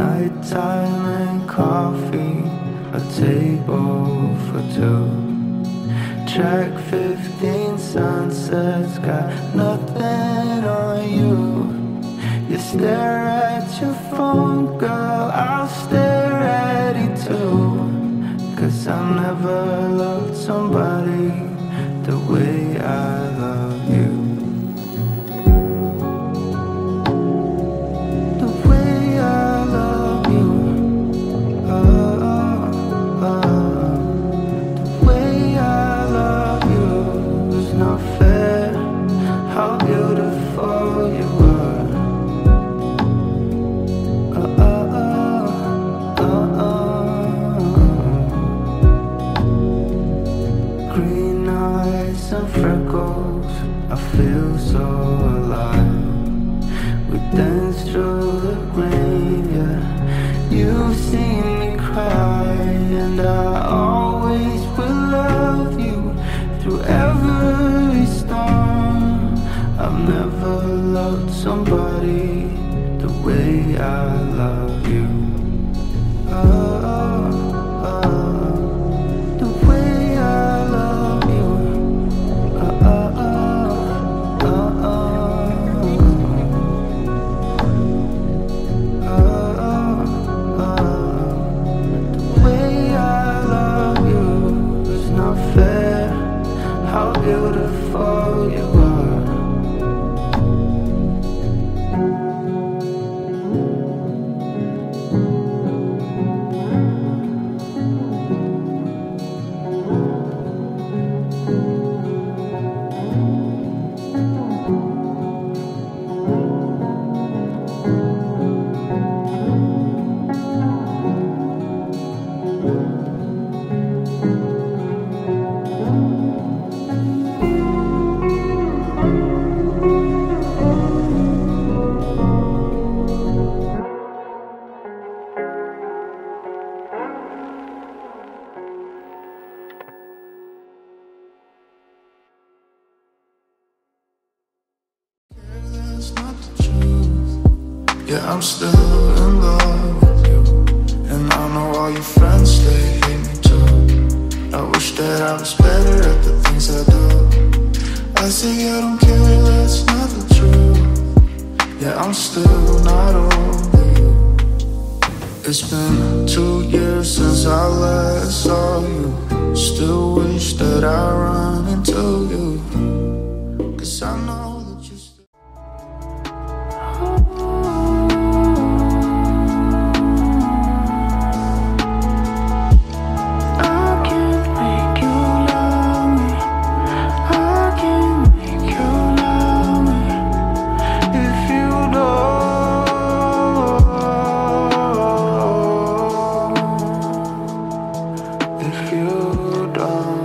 Nighttime and coffee, a table for two. Track 15 sunsets, got nothing on you. You stare at your phone, girl, I'll stare at it too. Cause I never loved somebody the way I love eyes and freckles, I feel so alive. We dance through the rain, yeah. You've seen me cry, and I always will love you through every storm. I've never loved somebody the way I Yeah, I'm still in love with you. And I know all your friends, they hate me too. I wish that I was better at the things I do. I say I don't care, that's not the truth. Yeah, I'm still not over you. It's been If you don't